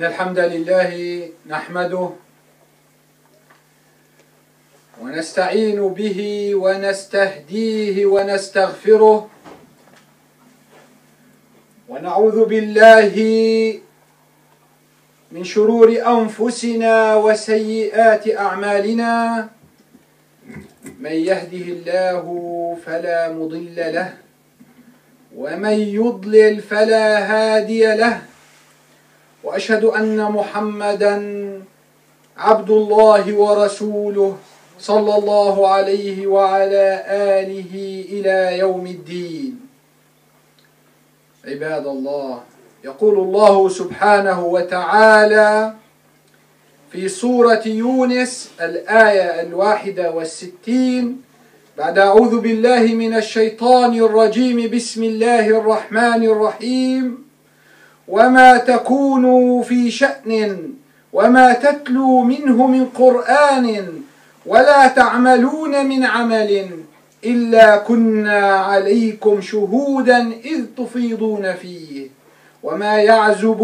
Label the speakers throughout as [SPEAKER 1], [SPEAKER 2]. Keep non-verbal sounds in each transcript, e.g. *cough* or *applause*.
[SPEAKER 1] إن الحمد لله نحمده ونستعين به ونستهديه ونستغفره ونعوذ بالله من شرور أنفسنا وسيئات أعمالنا من يهده الله فلا مضل له ومن يضلل فلا هادي له واشهد ان محمدا عبد الله ورسوله صلى الله عليه وعلى اله الى يوم الدين عباد الله يقول الله سبحانه وتعالى في سورة يونس الآية الواحدة والستين بعد أعوذ بالله من الشيطان الرجيم بسم الله الرحمن الرحيم وما تكونوا في شأن وما تتلو منه من قرآن ولا تعملون من عمل إلا كنا عليكم شهودا إذ تفيضون فيه وما يعزب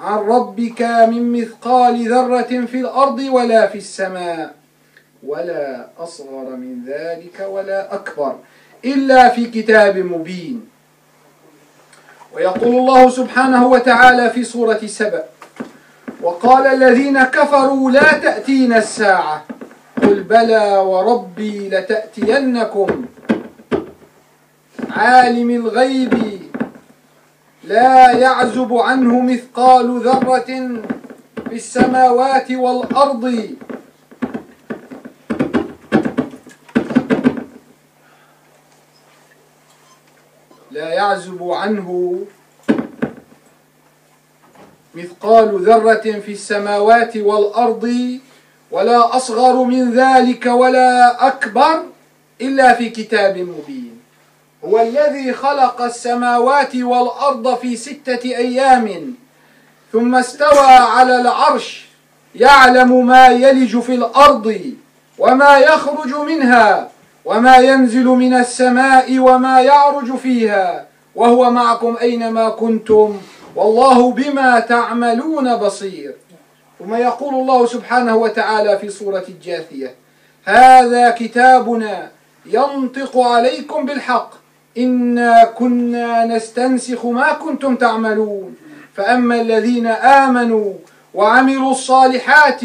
[SPEAKER 1] عن ربك من مثقال ذرة في الأرض ولا في السماء ولا أصغر من ذلك ولا أكبر إلا في كتاب مبين ويقول الله سبحانه وتعالى في سورة سبأ وقال الذين كفروا لا تأتينا الساعة قل بلى وربي لتأتينكم عالم الغيب
[SPEAKER 2] لا يعزب
[SPEAKER 1] عنه مثقال ذرة في السماوات والأرض لا يعزب عنه مثقال ذرة في السماوات والأرض ولا أصغر من ذلك ولا أكبر إلا في كتاب مبين هو الذي خلق السماوات والأرض في ستة أيام ثم استوى على العرش يعلم ما يلج في الأرض وما يخرج منها وما ينزل من السماء وما يعرج فيها وهو معكم أينما كنتم والله بما تعملون بصير ثم يقول الله سبحانه وتعالى في سورة الجاثية هذا كتابنا ينطق عليكم بالحق إنا كنا نستنسخ ما كنتم تعملون فأما الذين آمنوا وعملوا الصالحات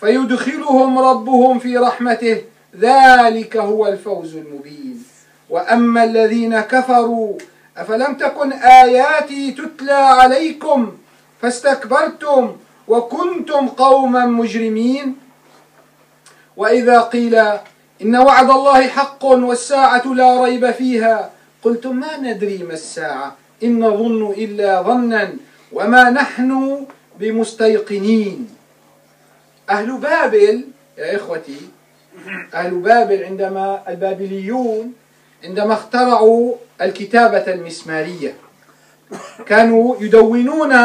[SPEAKER 1] فيدخلهم ربهم في رحمته ذلك هو الفوز المبين واما الذين كفروا افلم تكن اياتي تتلى عليكم فاستكبرتم وكنتم قوما مجرمين واذا قيل ان وعد الله حق والساعه لا ريب فيها قلتم ما ندري ما الساعه ان نظن الا ظنا وما نحن بمستيقنين اهل بابل يا اخوتي أهل بابل عندما البابليون عندما اخترعوا الكتابة المسمارية كانوا يدونون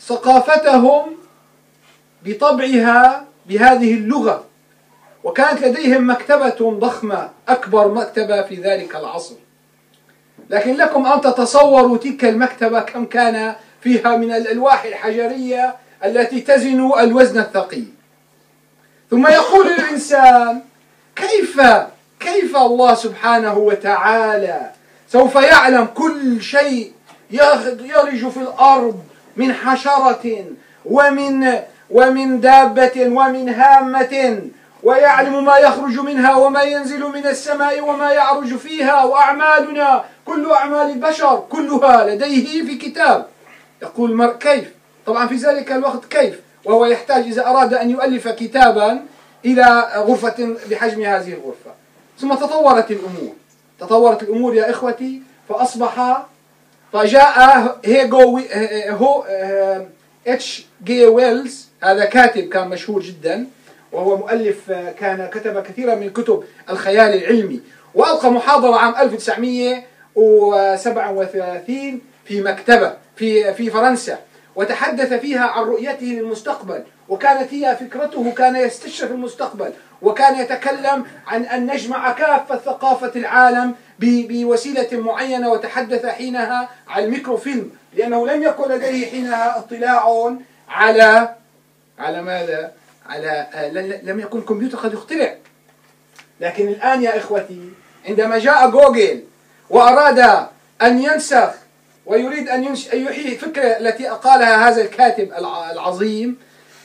[SPEAKER 1] ثقافتهم بطبعها بهذه اللغة وكانت لديهم مكتبة ضخمة أكبر مكتبة في ذلك العصر لكن لكم أن تتصوروا تلك المكتبة كم كان فيها من الألواح الحجرية التي تزن الوزن الثقيل ثم يقول الإنسان كيف كيف الله سبحانه وتعالى سوف يعلم كل شيء يرج في الأرض من حشرة ومن ومن دابة ومن هامة ويعلم ما يخرج منها وما ينزل من السماء وما يعرج فيها وأعمالنا كل أعمال البشر كلها لديه في كتاب يقول المرء كيف طبعا في ذلك الوقت كيف وهو يحتاج إذا أراد أن يؤلف كتابا إلى غرفة بحجم هذه الغرفة ثم تطورت الأمور تطورت الأمور يا إخوتي فأصبح فجاء هيجو هو اتش جي ويلز هذا كاتب كان مشهور جدا وهو مؤلف كان كتب كثيرا من كتب الخيال العلمي وألقى محاضرة عام 1937 في مكتبة في في فرنسا وتحدث فيها عن رؤيته للمستقبل وكانت هي فكرته كان يستشرف المستقبل وكان يتكلم عن أن نجمع كافة ثقافة العالم بوسيلة معينة وتحدث حينها عن الميكروفيلم لأنه لم يكن لديه حينها اطلاع على على ماذا؟ على لم يكن الكمبيوتر قد اخترع لكن الآن يا إخوتي عندما جاء جوجل وأراد أن ينسخ ويريد أن يحيي فكرة التي قالها هذا الكاتب العظيم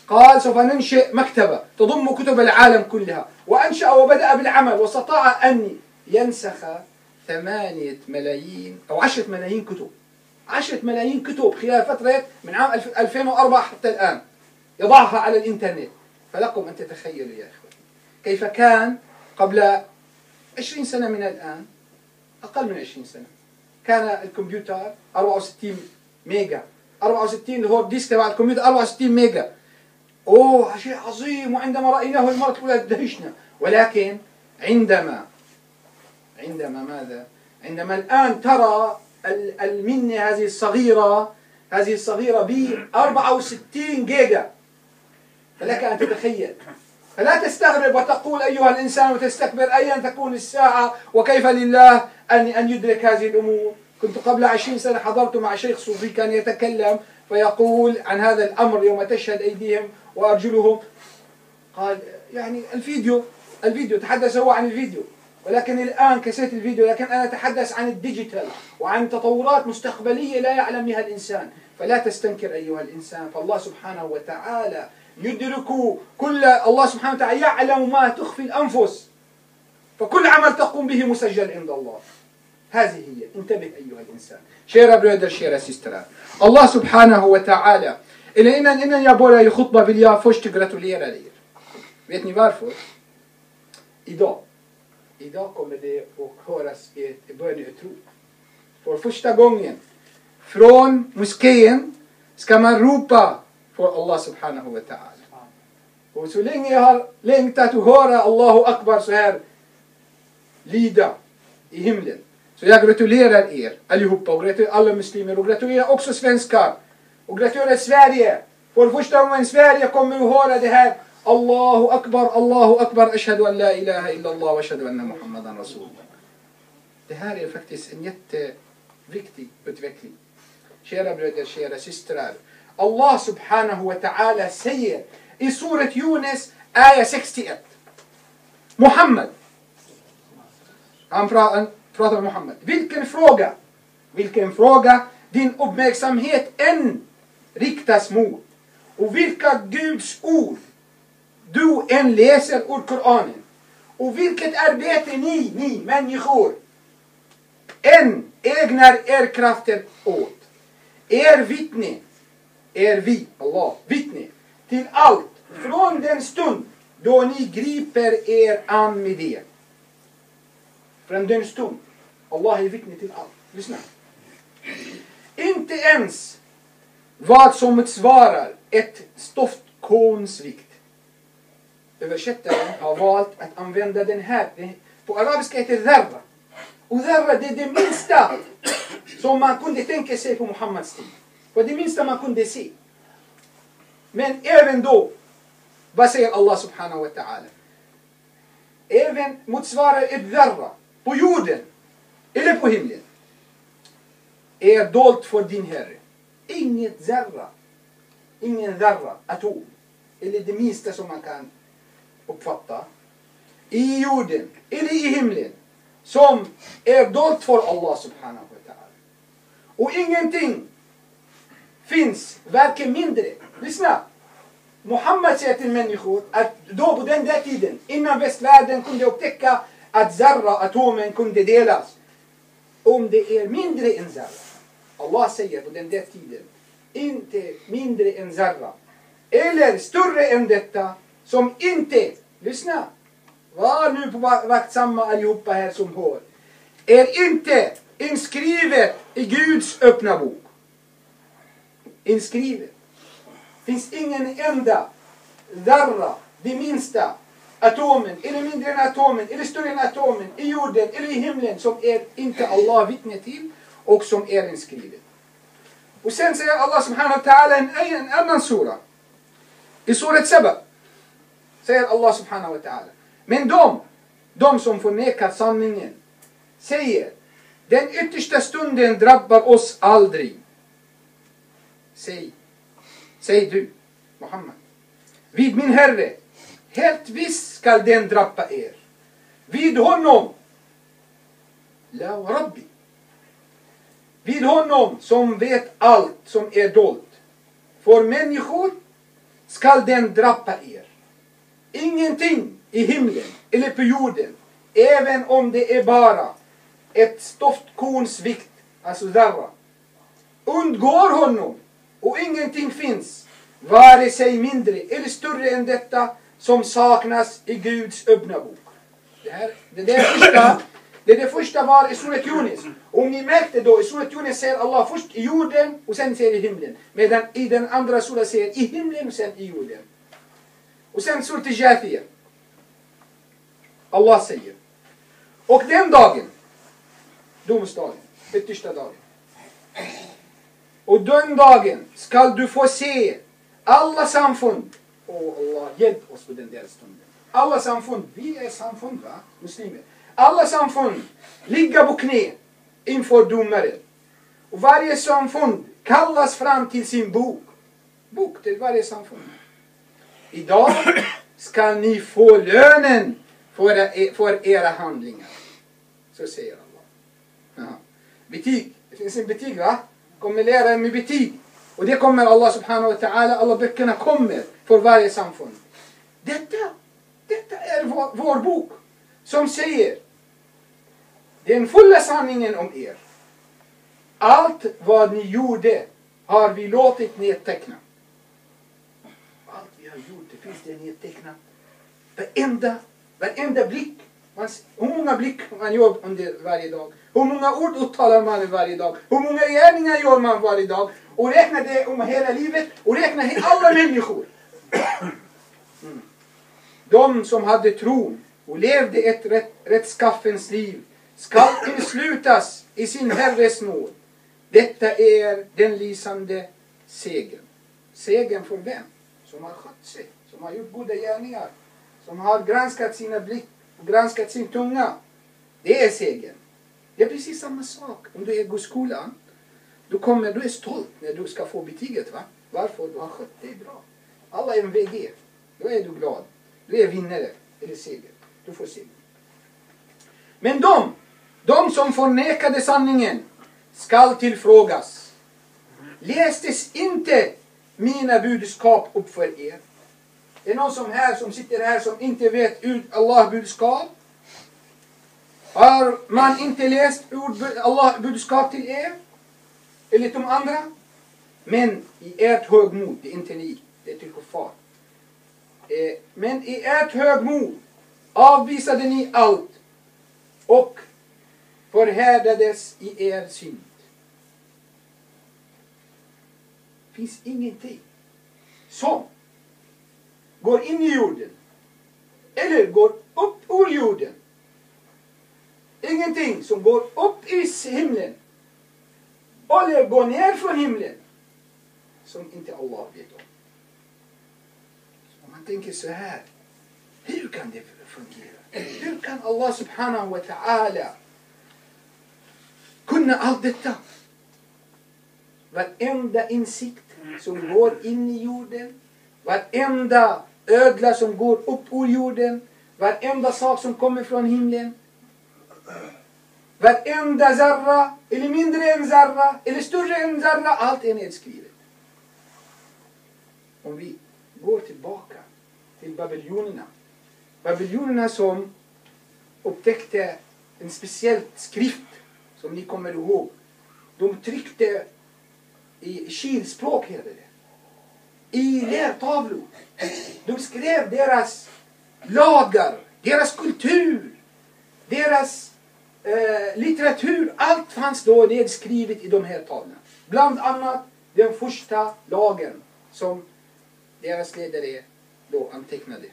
[SPEAKER 1] قال سوف ننشئ مكتبة تضم كتب العالم كلها وأنشأ وبدأ بالعمل واستطاع أن ينسخ ثمانية ملايين أو عشرة ملايين كتب عشرة ملايين كتب خلال فترة من عام 2004 حتى الآن يضعها على الإنترنت فلكم أن تتخيلوا يا إخوة كيف كان قبل 20 سنة من الآن أقل من 20 سنة كان الكمبيوتر 64 ميجا 64 اللي هو الديسك تبع الكمبيوتر 64 ميجا اوه شيء عظيم وعندما رايناه المره الاولى ادهشنا ولكن عندما عندما ماذا؟ عندما الان ترى المنه هذه الصغيره هذه الصغيره ب 64 جيجا فلك ان تتخيل فلا تستغرب وتقول أيها الإنسان وتستكبر أيا تكون الساعة وكيف لله أن أن يدرك هذه الأمور كنت قبل عشرين سنة حضرت مع شيخ صوفي كان يتكلم فيقول عن هذا الأمر يوم تشهد أيديهم وأرجلهم قال يعني الفيديو الفيديو تحدث هو عن الفيديو ولكن الآن كسيت الفيديو لكن أنا أتحدث عن الديجيتال وعن تطورات مستقبلية لا يعلم بها الإنسان فلا تستنكر أيها الإنسان فالله سبحانه وتعالى يدرك كل الله سبحانه وتعالى يعلم ما تخفي الأنفس فكل عمل تقوم به مسجل عند الله هذه هي انتبه أيها الإنسان شير برادر شير سيسترا الله سبحانه وتعالى إلى إن إن يا بولا يخطب vill فوش först gratulera er. Vet ni varför? Idag. Idag kommer det att höras ett böneutrop. För första gången från moskén ska man ropa för Allah subhanahu wa ta'ala. Och så länge jag har längtat att höra Allahu Akbar så här lida i himlen. Så jag gratulerar er allihopa och gratulerar alla muslimer och gratulerar också svenskar. Och gratulerar Sverige. För första gången Sverige kommer att höra det här Allahu Akbar, Allahu Akbar, ashhadu an la ilaha illallah, ashhadu anna muhammadan rasulullah. Det här är faktiskt en jätteviktig utveckling. Kära bröder, kära systrar. Allah subhanahu wa ta'ala säger i surat Yunus, ayah 61. Muhammed. Han pratar med Muhammed. Vilken fråga, vilken fråga din uppmärksamhet än riktas mot och vilka Guds ord du än läser ur Koranen och vilket arbete ni, ni människor, än ägnar er krafter åt. Er vittne är vi, Allah, vittne till allt från den stund då ni griper er an med det. Från den stund. Allah är vittne till allt. Lyssna. Inte ens vad som motsvarar ett stoftkorns vikt. Översättaren har valt att använda den här. På arabiska heter det dharra. Och dharra det är det minsta som man kunde tänka sig på Muhammeds tid var det minsta man kunde se. Men även då, vad säger Allah subhanahu wa ta'ala? Även motsvarar ett dharra på jorden eller på himlen är dolt för din Herre. Inget zarra, ingen zarra, atom, eller det minsta som man kan uppfatta i jorden eller i himlen som är dolt för Allah subhanahu wa ta'ala. Och ingenting finns varken mindre. Lyssna! Muhammed säger till människor att då på den där tiden, innan västvärlden kunde upptäcka att zarra, atomen, kunde delas. Om det är mindre än zarra. Allah säger på den där tiden, inte mindre än zarra. Eller större än detta, som inte, lyssna, var nu på vakt samma allihopa här som hör, är inte inskrivet i Guds öppna bok inskrivet. Finns ingen enda darra, det minsta, atomen, eller mindre än atomen, eller större än atomen, i jorden eller i himlen som är inte Allah vittne till och som är inskrivet. Och sen säger Allah subhanahu wa ta'ala en, en annan sura. I surat Saba säger Allah subhanahu wa ta'ala. Men de, de som förnekar sanningen, säger den yttersta stunden drabbar oss aldrig. Säg, säg du, Muhammed. Vid min Herre, helt visst skall den drabba er. Vid honom, La Rabbi. Vid honom som vet allt som är dolt. För människor skall den drabba er. Ingenting i himlen eller på jorden, även om det är bara ett stoftkorns vikt, alltså darra, undgår honom och ingenting finns, vare sig mindre eller större än detta, som saknas i Guds öppna bok. Det, här, det, där första, det där första var i Surat Yunus. Om ni märkte då, i Surat Yunus säger Allah först i jorden och sen säger i himlen. Medan i den andra surat säger i himlen och sen i jorden. Och sen Surat Jathiya. Allah säger. Och den dagen, domsdagen, yttersta dagen. Och den dagen skall du få se alla samfund. Och Allah, hjälp oss på den där stunden. Alla samfund, vi är samfund va? Muslimer. Alla samfund ligga på knä inför domaren. Och varje samfund kallas fram till sin bok. Bok till varje samfund. Idag ska ni få lönen för era, för era handlingar. Så säger Allah. Aha. Betyg. Det finns en betyg va? kommer lära dem i betyg. Och det kommer Allah subhanahu wa ta'ala, alla böckerna kommer för varje samfund. Detta, detta är vår, vår bok som säger den fulla sanningen om er. Allt vad ni gjorde har vi låtit nedteckna. Allt vi har gjort, det finns det nedtecknat. Varenda, varenda blick hur många blick man gör under varje dag? Hur många ord uttalar man varje dag? Hur många gärningar gör man varje dag? Och räkna det om hela livet och räkna alla *coughs* människor. Mm. De som hade tro och levde ett rätt, rättskaffens liv skall inslutas i sin Herres nåd. Detta är den lysande segern. Segern för vem? Som har skött sig, som har gjort goda gärningar, som har granskat sina blick, granskat sin tunga. Det är segern. Det är precis samma sak om du är i skolan. Du kommer, du är stolt när du ska få betyget. Va? Varför? Du har skött dig bra. Alla är MVG. Då är du glad. Du är vinnare. Eller seger. Du får seger. Men de, de som förnekade sanningen skall tillfrågas. Lästes inte mina budskap upp för er? Det är någon som här som sitter här som inte vet ut Allah budskap. Har man inte läst ur Allah budskap till er? Enligt de andra? Men i ert högmod, det är inte ni, det är till kuffar. Eh, men i ert högmod avvisade ni allt och förhärdades i er synd. Finns ingenting som går in i jorden. Eller går upp ur jorden. Ingenting som går upp i himlen. Eller går ner från himlen. Som inte Allah vet om. Om man tänker så här. Hur kan det fungera? Hur kan Allah subhanahu wa ta'ala kunna allt detta? Varenda insikt som går in i jorden, varenda ödlor som går upp ur jorden, varenda sak som kommer från himlen. Varenda zarra, eller mindre än zarra, eller större än zarra, allt är nedskrivet. Om vi går tillbaka till babylonerna Babylonierna som upptäckte en speciell skrift som ni kommer ihåg. De tryckte i kilspråk heter det i lertavlor. De skrev deras lagar, deras kultur, deras eh, litteratur. Allt fanns då nedskrivet i de här tavlorna. Bland annat den första lagen som deras ledare då antecknade.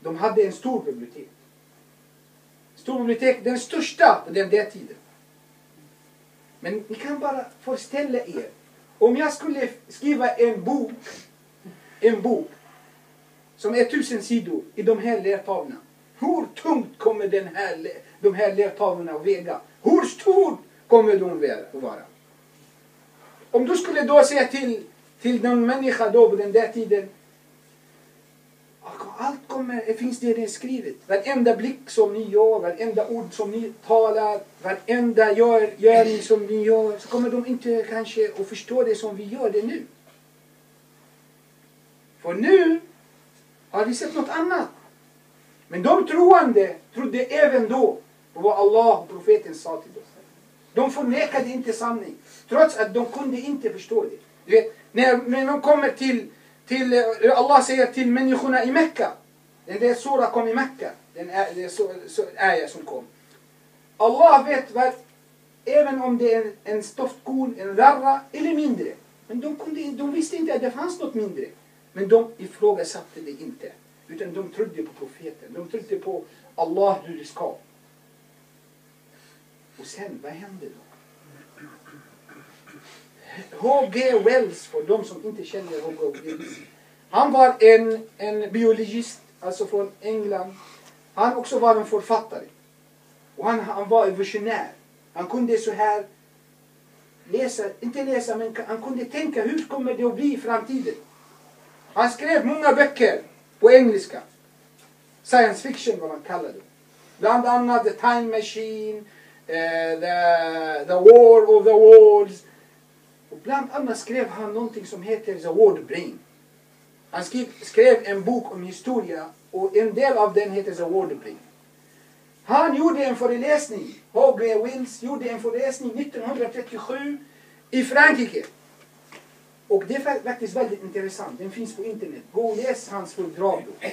[SPEAKER 1] De hade en stor bibliotek. Stor bibliotek, den största på den där tiden. Men ni kan bara föreställa er om jag skulle skriva en bok, en bok som är tusen sidor i de här lertavlorna. Hur tungt kommer den här, de här lertavlorna att väga? Hur stor kommer de att vara? Om du skulle då säga till, till någon människa då på den där tiden allt kommer, finns det skrivet. Varenda blick som ni gör, varenda ord som ni talar, varenda gärning som ni gör, så kommer de inte kanske att förstå det som vi gör det nu. För nu har vi sett något annat. Men de troende trodde även då på vad Allah och profeten sa till dem. De förnekade inte sanning, trots att de kunde inte förstå det. Du vet, när, när de kommer till till, eh, Allah säger till människorna i Mekka. Den sura kom i Mekka. Den ayah som kom. Allah vet vad, även om det är en, en stoftkorn, en rarra eller mindre. Men de, kunde, de visste inte att det fanns något mindre. Men de ifrågasatte det inte. Utan de trodde på profeten. De trodde på Allah, du ska. Och sen, vad hände då? H.G. Wells, för de som inte känner H.G. Wells. Han var en, en biologist, alltså från England. Han också var en författare. Och han, han var en visionär. Han kunde så här läsa, inte läsa, men han kunde tänka hur kommer det att bli i framtiden. Han skrev många böcker på engelska. Science fiction vad man kallar det. Bland annat The Time Machine, uh, the, the War of the Worlds, och bland annat skrev han någonting som heter The Word Brain. Han skrev, skrev en bok om historia och en del av den heter The Word Brain. Han gjorde en föreläsning, H.G. Wills gjorde en föreläsning 1937 i Frankrike. Och det är faktiskt väldigt intressant, den finns på internet. Gå och läs hans föredrag då.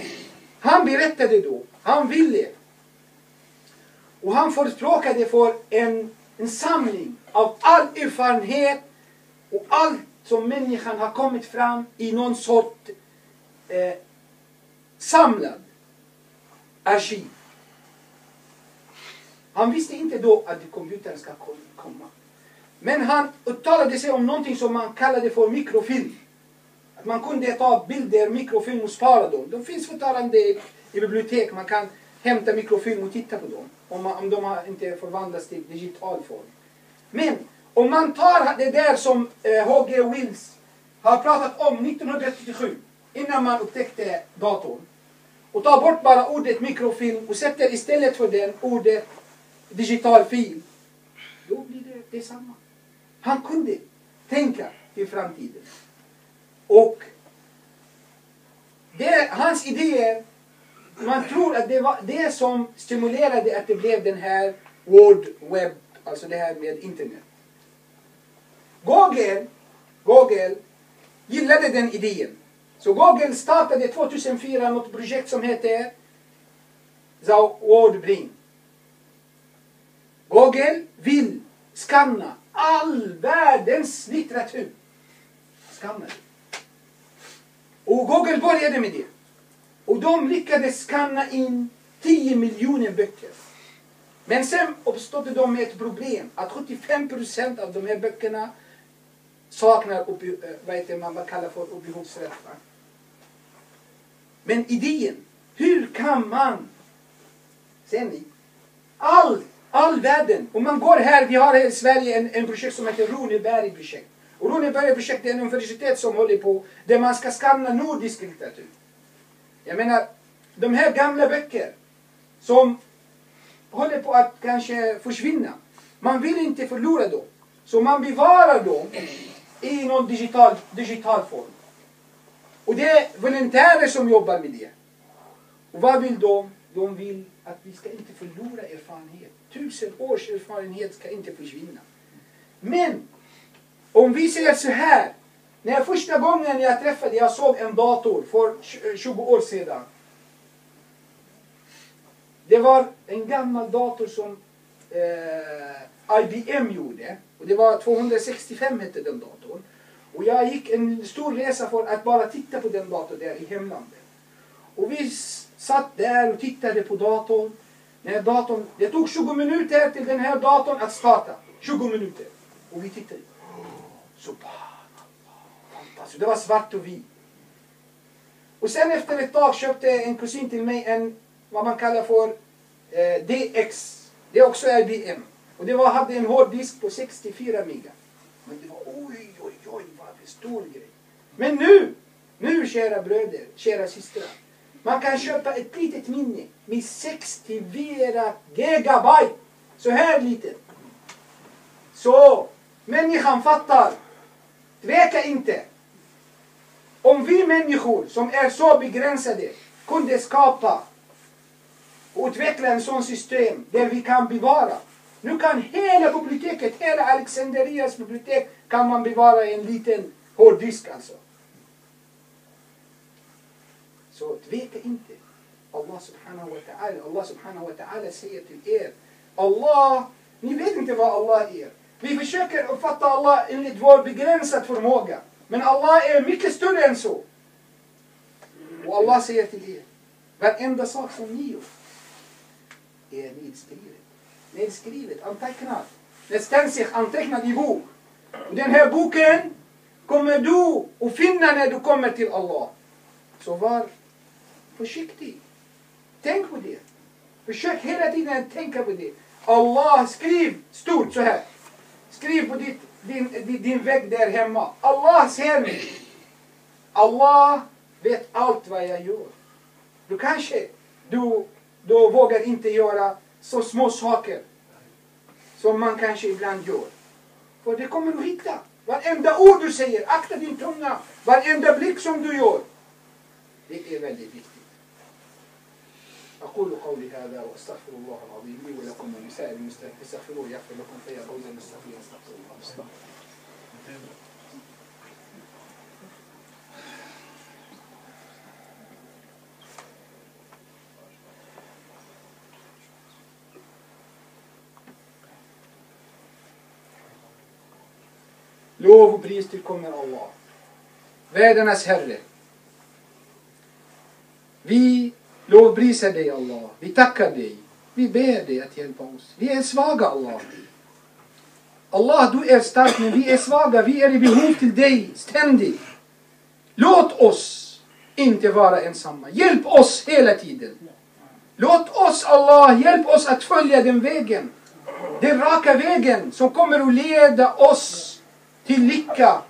[SPEAKER 1] Han berättade då, han ville. Och han förespråkade för en, en samling av all erfarenhet och allt som människan har kommit fram i någon sorts eh, samlad arkiv. Han visste inte då att computern ska komma. Men han uttalade sig om någonting som man kallade för mikrofilm. Att man kunde ta bilder, mikrofilm och spara dem. De finns fortfarande i bibliotek. Man kan hämta mikrofilm och titta på dem. Om, man, om de har inte förvandlats till digital form. Men om man tar det där som H.G. Eh, Wills har pratat om 1937 innan man upptäckte datorn och tar bort bara ordet mikrofilm och sätter istället för den ordet digital fil. Då blir det detsamma. Han kunde tänka till framtiden. Och det, hans idéer, man tror att det var det som stimulerade att det blev den här World Web, alltså det här med internet. Google, Google gillade den idén. Så Google startade 2004 något projekt som heter The World Brain. Google vill skanna all världens litteratur. Skanna Och Google började med det. Och de lyckades skanna in 10 miljoner böcker. Men sen uppstod de med ett problem att 75% av de här böckerna saknar eh, vad heter man, vad kallar för behovsrätt. Va? Men idén, hur kan man, ser ni, all, all världen, om man går här, vi har här i Sverige en, en projekt som heter Runebergprojekt. Runebergprojekt är en universitet som håller på, där man ska skanna nordisk litteratur. Jag menar, de här gamla böcker som håller på att kanske försvinna. Man vill inte förlora dem. Så man bevarar dem i någon digital, digital form. Och det är volontärer som jobbar med det. Och vad vill de? De vill att vi ska inte förlora erfarenhet. Tusen års erfarenhet ska inte försvinna. Men om vi säger så här. När första gången jag träffade, jag såg en dator för 20 år sedan. Det var en gammal dator som eh, IBM gjorde. Och det var 265 hette den datorn. Och jag gick en stor resa för att bara titta på den datorn där i hemlandet. Och vi satt där och tittade på datorn. Den datorn. Det tog 20 minuter till den här datorn att starta. 20 minuter. Och vi tittade. Subhanallah. Det var svart och vit. Och sen efter ett tag köpte en kusin till mig en vad man kallar för eh, DX. Det är också IBM. Och det var, hade en hårddisk på 64 mega. Men det var oj, oj, oj, vad en stor grej. Men nu, nu kära bröder, kära systrar. Man kan köpa ett litet minne med 64 gigabyte. Så här litet. Så, människan fattar. Tveka inte. Om vi människor som är så begränsade kunde skapa och utveckla en sån system där vi kan bevara nu kan hela biblioteket, hela Alexanderias bibliotek kan man bevara i en liten hårddisk alltså. Så tveka inte. Allah subhanahu wa ta'ala, Allah subhanahu wa ta'ala säger till er. Allah, ni vet inte vad Allah är. Vi försöker uppfatta Allah enligt vår begränsade förmåga. Men Allah är mycket större än så. Och Allah säger till er, varenda sak som ni gör är ni strid. Nej, skriv det. Anteckna. Det ställs sig anteckna nivå. Den här boken kommer du att finna när du kommer till Allah. Så var försiktig. Tänk på det. Försök hela tiden tänka på det. Allah, skriv stort så här. Skriv på ditt, din, din vägg där hemma. Allah ser mig. Allah vet allt vad jag gör. Du kanske, du, du vågar inte göra så små saker som man kanske ibland gör. För det kommer du hitta. Varenda ord du säger, akta din tunga. Varenda blick som du gör. Det är väldigt viktigt. أقول قولي هذا وأستغفر الله العظيم لي ولكم ولسائر المسلمين فاستغفروه يغفر لكم فيا فوزا استغفر الله Lov och pris tillkommer Allah. Världarnas Herre. Vi lovprisar dig Allah. Vi tackar dig. Vi ber dig att hjälpa oss. Vi är svaga Allah. Allah, du är stark men vi är svaga. Vi är i behov till dig ständigt. Låt oss inte vara ensamma. Hjälp oss hela tiden. Låt oss Allah, hjälp oss att följa den vägen. Den raka vägen som kommer att leda oss till lycka,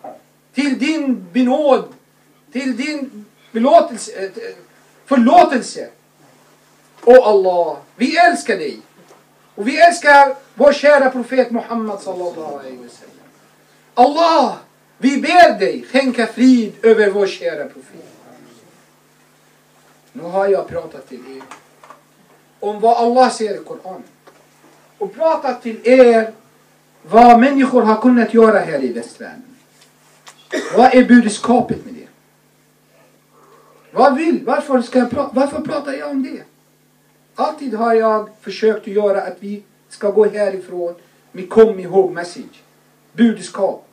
[SPEAKER 1] till din benåd, till din eh, förlåtelse. O oh Allah, vi älskar dig. Och vi älskar vår kära profet Muhammad sallallahu alaihi wasallam. Allah, vi ber dig skänka frid över vår kära profet. Nu har jag pratat till er om vad Allah säger i Koranen. Och pratat till er vad människor har kunnat göra här i västvärlden. Vad är budskapet med det? Vad vill? Varför, ska jag pra varför pratar jag om det? Alltid har jag försökt att göra att vi ska gå härifrån med kom ihåg message. Budskap.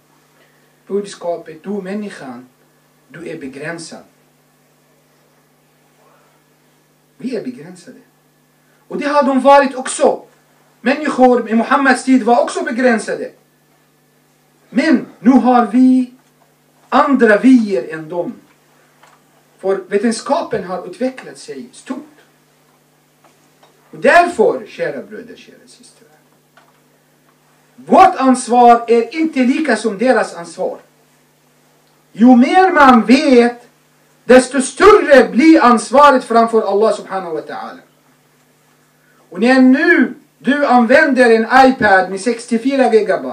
[SPEAKER 1] Budskapet, du människan, du är begränsad. Vi är begränsade. Och det har de varit också människor i Muhammeds tid var också begränsade. Men nu har vi andra vyer än dem. För vetenskapen har utvecklat sig stort. Och därför, kära bröder, kära systrar. Vårt ansvar är inte lika som deras ansvar. Ju mer man vet, desto större blir ansvaret framför Allah subhanahu wa ta'ala. Och när nu du använder en iPad med 64 GB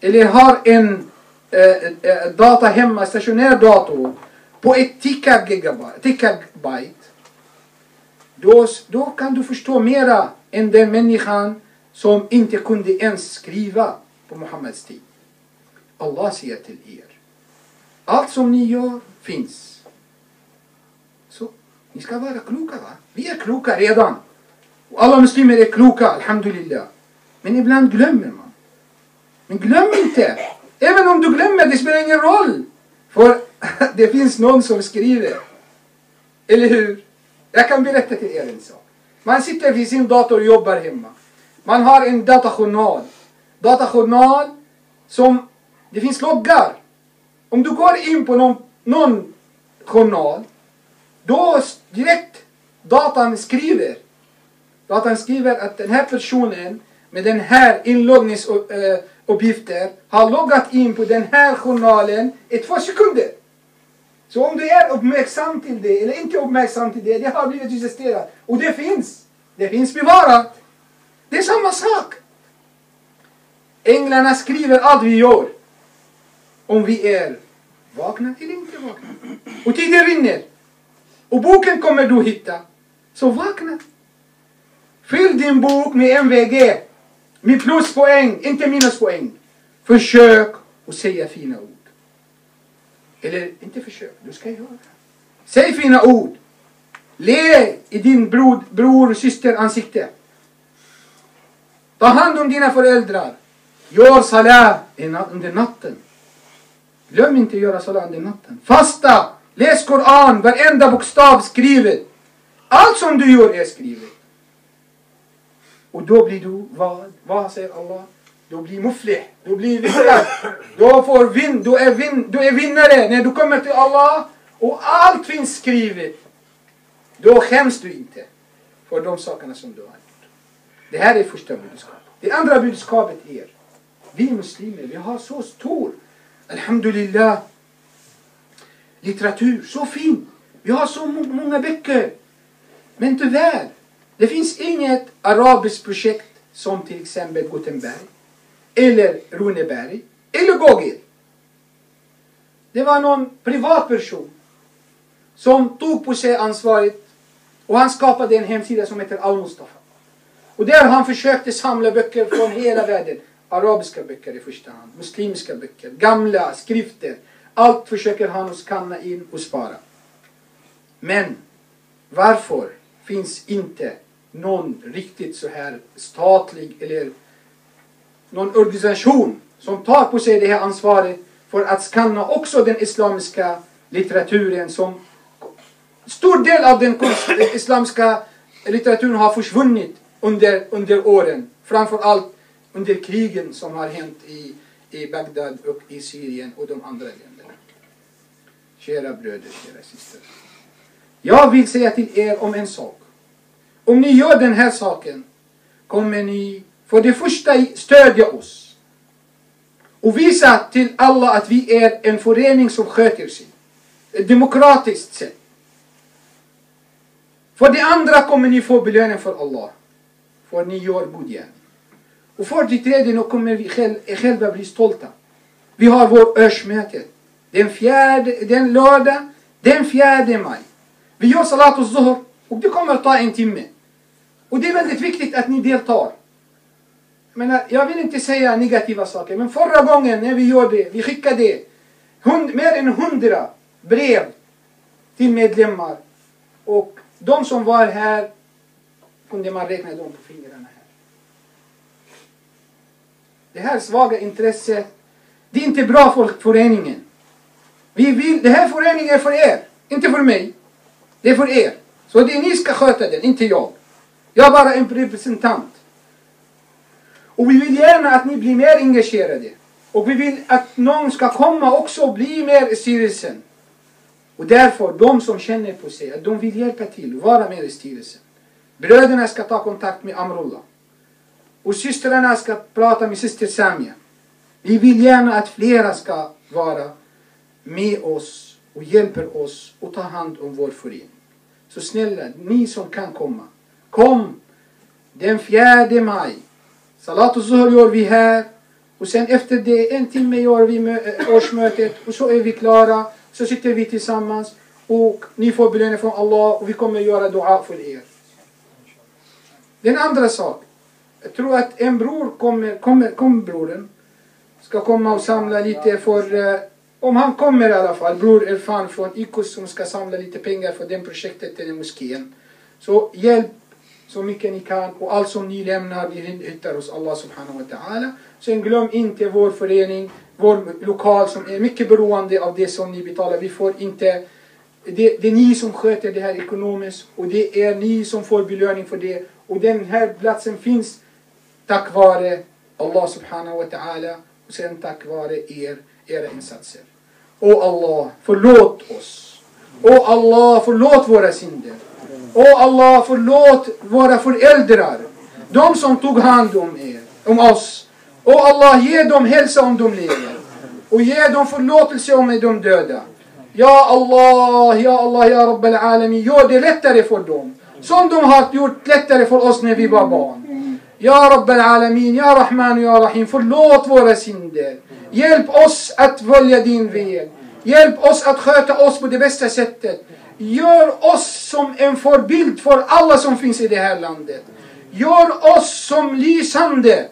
[SPEAKER 1] eller har en eh, eh, data hemma, stationär dator på ett tickabyte. då, då kan du förstå mera än den människan som inte kunde ens skriva på Muhammeds tid. Allah säger till er, allt som ni gör finns. Så ni ska vara kloka va? Vi är kloka redan. Och alla muslimer är kloka, alhamdulillah. Men ibland glömmer man. Men glöm inte! Även om du glömmer, det spelar ingen roll. För *laughs* det finns någon som skriver. Eller hur? Jag kan berätta till er en sak. Man sitter vid sin dator och jobbar hemma. Man har en datajournal. Datajournal som... Det finns loggar. Om du går in på någon, någon journal, då direkt datan skriver och att han skriver att den här personen med den här inloggningsuppgiften eh, har loggat in på den här journalen i två sekunder. Så om du är uppmärksam till det eller inte uppmärksam till det, det har blivit registrerat. Och det finns. Det finns bevarat. Det är samma sak. Änglarna skriver allt vi gör. Om vi är vakna eller inte vakna. Och tiden rinner. Och boken kommer du hitta. Så vakna. Fyll din bok med MVG. Med pluspoäng, inte minuspoäng. Försök att säga fina ord. Eller inte försök, du ska göra. Säg fina ord. Le i din bror, bror syster ansikte. Ta hand om dina föräldrar. Gör salah under natten. Glöm inte att göra salah under natten. Fasta! Läs Koran, varenda bokstav skrivet. Allt som du gör är skrivet. Och då blir du, vad, vad säger Allah? Du blir muflih. Du blir lyckad. Då får vin, du, är vin, du är vinnare när du kommer till Allah. Och allt finns skrivet. Då skäms du inte för de sakerna som du har gjort. Det här är första budskapet. Det andra budskapet är, vi muslimer, vi har så stor, alhamdulillah, litteratur, så fin. Vi har så många böcker. Men tyvärr, det finns inget arabiskt projekt som till exempel Gutenberg eller Runeberg eller Gogil. Det var någon privatperson som tog på sig ansvaret och han skapade en hemsida som heter Al-Mustafa. Och där han försökte samla böcker från hela världen. Arabiska böcker i första hand, muslimska böcker, gamla skrifter. Allt försöker han att skanna in och spara. Men varför finns inte någon riktigt så här statlig eller någon organisation som tar på sig det här ansvaret för att skanna också den islamiska litteraturen som stor del av den islamiska litteraturen har försvunnit under, under åren. Framförallt under krigen som har hänt i, i Bagdad och i Syrien och de andra länderna. Kära bröder, kära systrar. Jag vill säga till er om en sak. Om ni gör den här saken kommer ni för det första stödja oss och visa till alla att vi är en förening som sköter sig. Ett demokratiskt sätt. För det andra kommer ni få belöning för Allah. För ni gör god gärning. Och för det tredje nu kommer vi själv, själva bli stolta. Vi har vår årsmöte. Den, fjärde, den lördag, den fjärde maj. Vi gör salat och zuhr. Och det kommer att ta en timme. Och det är väldigt viktigt att ni deltar. Men jag vill inte säga negativa saker, men förra gången när vi gjorde, det, vi skickade hund, mer än hundra brev till medlemmar. Och de som var här kunde man räkna dem på fingrarna. här. Det här svaga intresset, det är inte bra för föreningen. Vi vill, det här föreningen är för er, inte för mig. Det är för er. Så det är ni ska sköta den, inte jag. Jag är bara en representant. Och vi vill gärna att ni blir mer engagerade. Och vi vill att någon ska komma också och bli mer i styrelsen. Och därför, de som känner på sig att de vill hjälpa till och vara med i styrelsen. Bröderna ska ta kontakt med Amrullah. Och systrarna ska prata med syster Samia. Vi vill gärna att flera ska vara med oss och hjälper oss och ta hand om vår förening. Så snälla, ni som kan komma. Kom! Den fjärde maj. Salat och Zuhr gör vi här. Och sen efter det, en timme gör vi årsmötet och så är vi klara. Så sitter vi tillsammans och ni får belöning från Allah och vi kommer göra dua för er. Den andra sak. Jag tror att en bror kommer, kommer, kommer broren, ska komma och samla lite för om han kommer i alla fall, bror Erfan från Ikos som ska samla lite pengar för det projektet, den moskén. Så hjälp så mycket ni kan och allt som ni lämnar vi hittar hos Allah subhanahu wa ta'ala. Sen glöm inte vår förening, vår lokal som är mycket beroende av det som ni betalar. Vi får inte det, det, är ni som sköter det här ekonomiskt och det är ni som får belöning för det. Och den här platsen finns tack vare Allah subhanahu wa ta'ala och sen tack vare er, era insatser. O Allah, förlåt oss. O Allah, förlåt våra synder. O Allah, förlåt våra föräldrar. De som tog hand om, er, om oss. O Allah, ge dem hälsa om de lever. Och ge dem förlåtelse om de döda. Ja Allah, ja Allah, ja Rabbal Alamin. Gör det lättare för dem. Som de har gjort lättare för oss när vi var barn. Ja Rabbel Alamin, Ja Rahman Ja Rahim, förlåt våra synder. Hjälp oss att följa din väg. Hjälp oss att sköta oss på det bästa sättet. Gör oss som en förebild för alla som finns i det här landet. Gör oss som lysande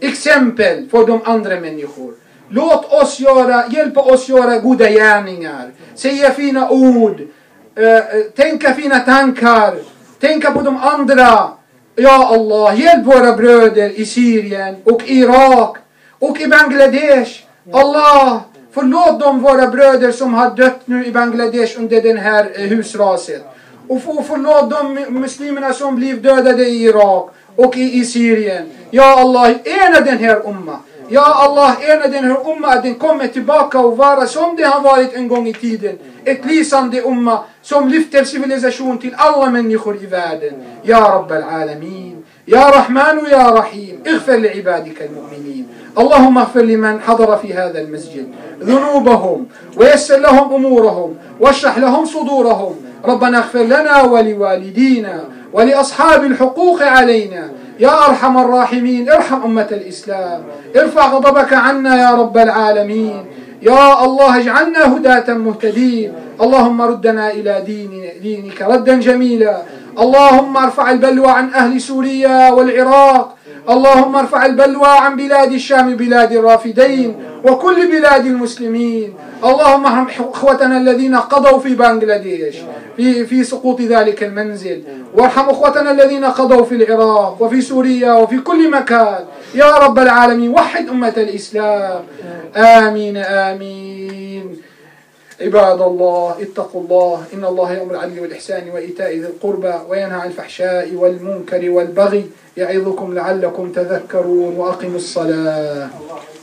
[SPEAKER 1] exempel för de andra människor. Låt oss göra, hjälpa oss göra goda gärningar. Säga fina ord. Eh, eh, tänka fina tankar. Tänka på de andra. Ja Allah, hjälp våra bröder i Syrien och Irak och i Bangladesh. Allah, förlåt dem våra bröder som har dött nu i Bangladesh under den här eh, husraset. Och förlåt de muslimerna som blev dödade i Irak och i, i Syrien. Ja Allah, ena den här umma. Ja Allah, ena den här umma, den kommer tillbaka och vara som det har varit en gång i tiden. Ett lysande umma som lyfter civilisation till alla människor i världen. Ja Rabbal Alamin. يا رحمن يا رحيم اغفر لعبادك المؤمنين اللهم اغفر لمن حضر في هذا المسجد ذنوبهم ويسر لهم امورهم واشرح لهم صدورهم ربنا اغفر لنا ولوالدينا ولاصحاب الحقوق علينا يا أرحم الراحمين ارحم أمة الإسلام ارفع غضبك عنا يا رب العالمين يا الله اجعلنا هداة مهتدين اللهم ردنا إلى دين دينك ردا جميلا اللهم ارفع البلوى عن أهل سوريا والعراق اللهم ارفع البلوى عن بلاد الشام بلاد الرافدين وكل بلاد المسلمين اللهم ارحم اخوتنا الذين قضوا في بنغلاديش في في سقوط ذلك المنزل وارحم اخوتنا الذين قضوا في العراق وفي سوريا وفي كل مكان يا رب العالمين وحد امه الاسلام امين امين عباد الله اتقوا الله إن الله يأمر العدل والإحسان وإيتاء ذي القربى وينهى عن الفحشاء والمنكر والبغي يعظكم لعلكم تذكرون وأقموا الصلاة